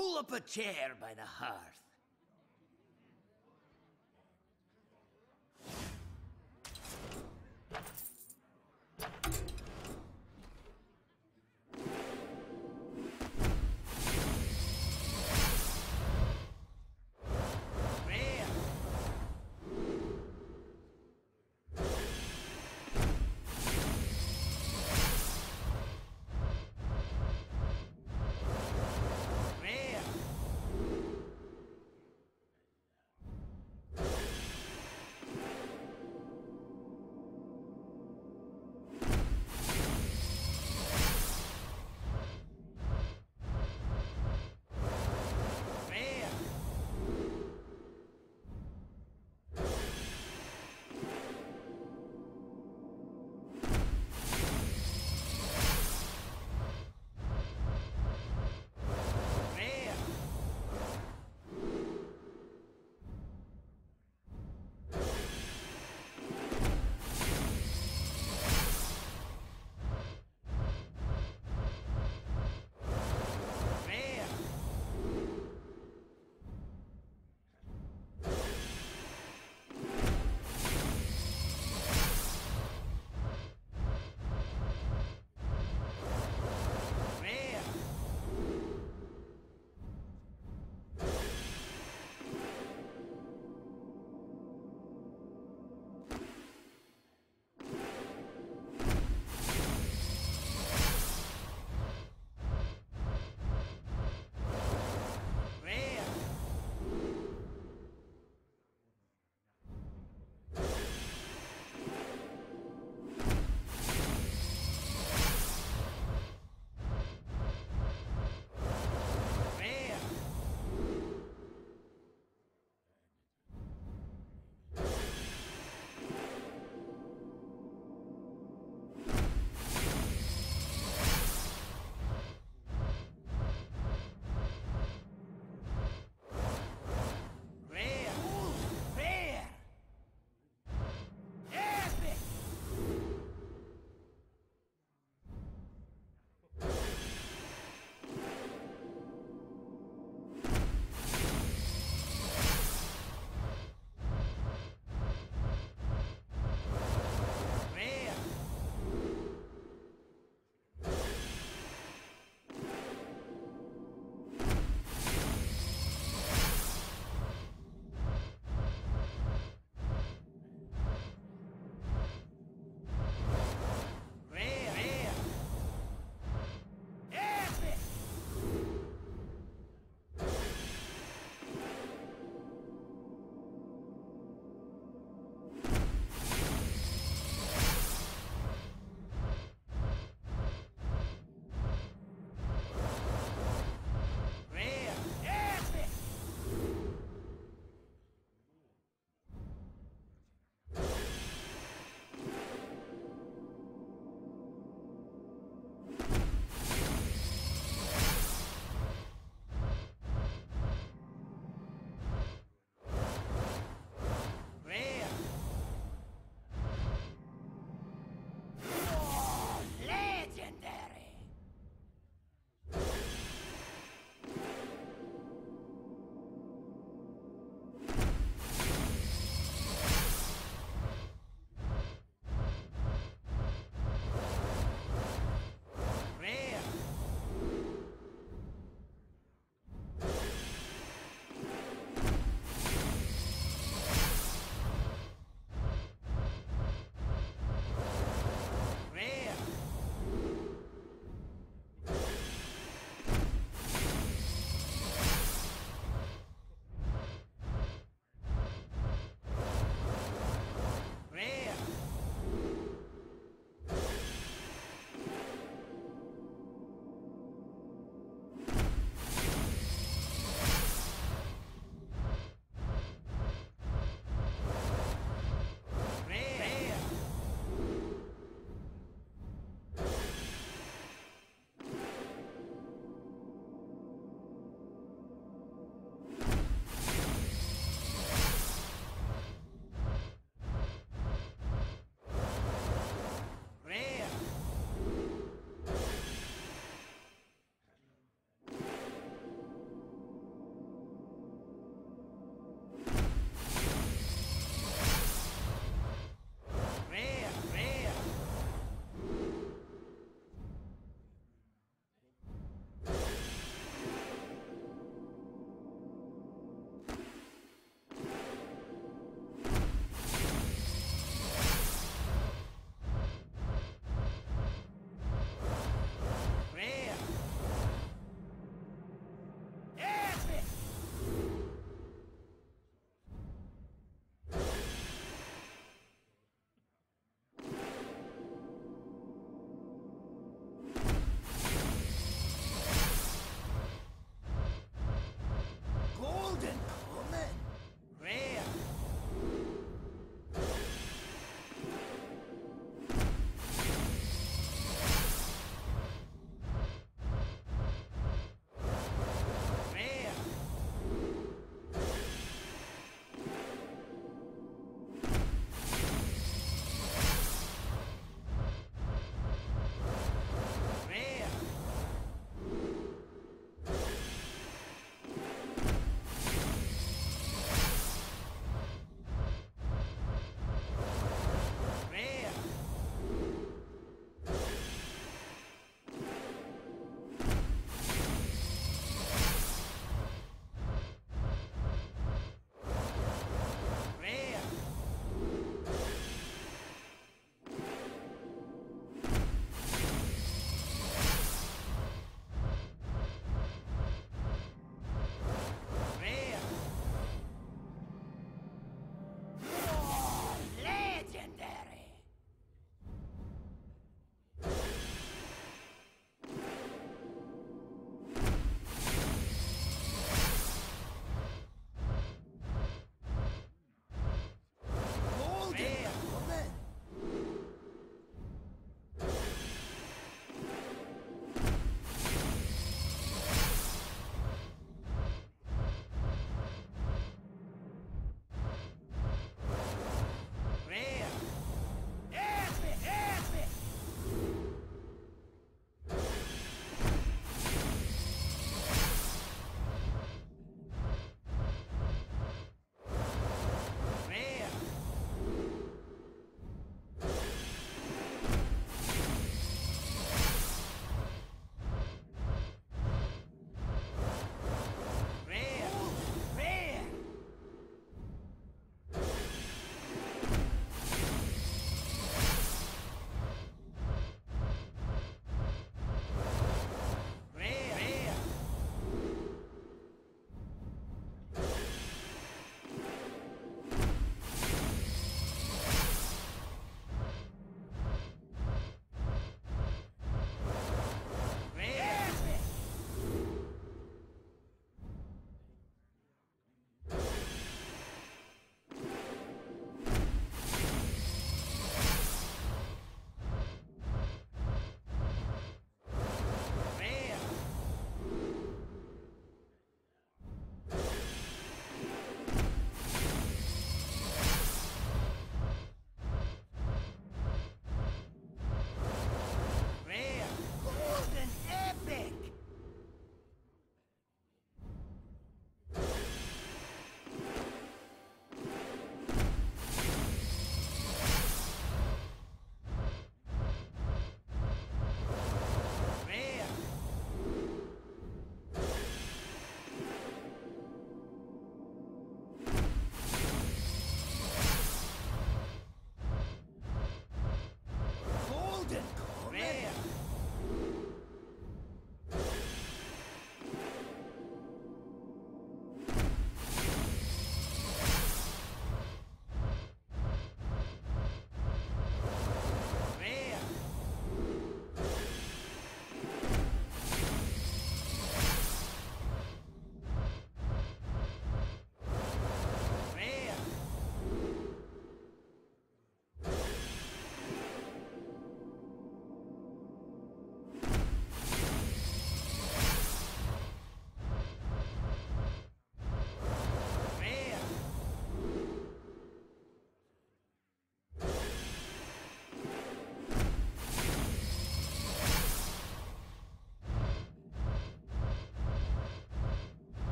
Pull up a chair by the hearth.